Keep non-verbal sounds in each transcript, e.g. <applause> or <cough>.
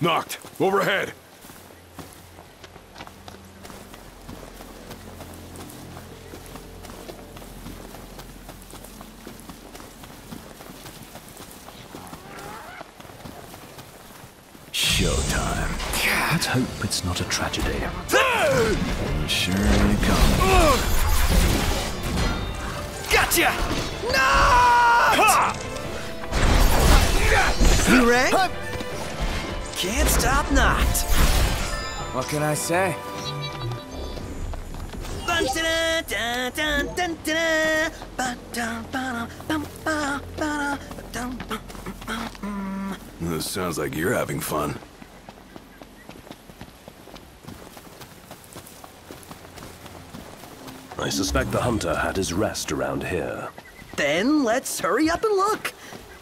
Noct. Overhead. Showtime. Let's hope it's not a tragedy. Sure you come. Gotcha! No! You rang? Can't stop Noct. What can I say? This sounds like you're having fun. I suspect the hunter had his rest around here. Then let's hurry up and look.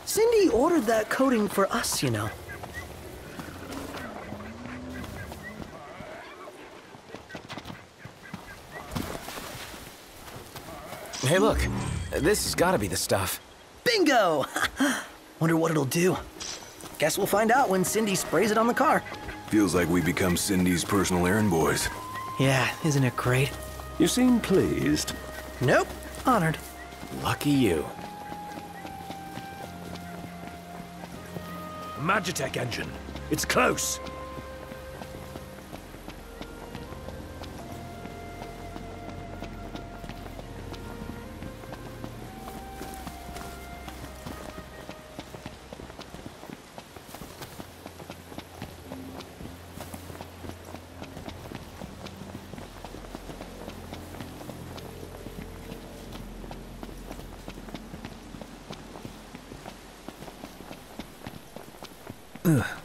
Cindy ordered that coating for us, you know. Hey, look. This has got to be the stuff. Bingo! <laughs> Wonder what it'll do. Guess we'll find out when Cindy sprays it on the car. Feels like we become Cindy's personal errand boys. Yeah, isn't it great? You seem pleased. Nope. Honored. Lucky you. Magitek engine. It's close. Ugh.